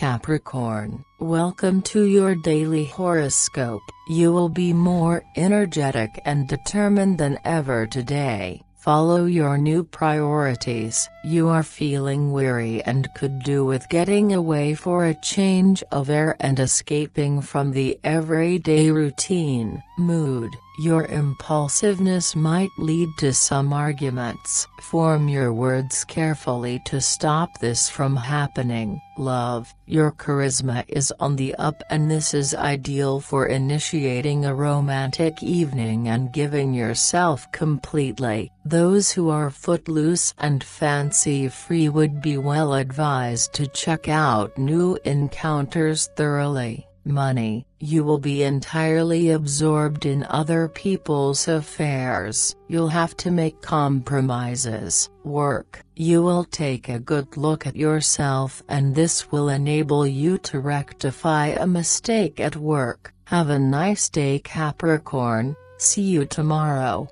Capricorn, welcome to your daily horoscope. You will be more energetic and determined than ever today. Follow your new priorities. You are feeling weary and could do with getting away for a change of air and escaping from the everyday routine. Mood Your impulsiveness might lead to some arguments. Form your words carefully to stop this from happening. Love Your charisma is on the up and this is ideal for initiating a romantic evening and giving yourself completely. Those who are footloose and fancy-free would be well advised to check out new encounters thoroughly. Money You will be entirely absorbed in other people's affairs. You'll have to make compromises. Work You will take a good look at yourself and this will enable you to rectify a mistake at work. Have a nice day Capricorn, see you tomorrow.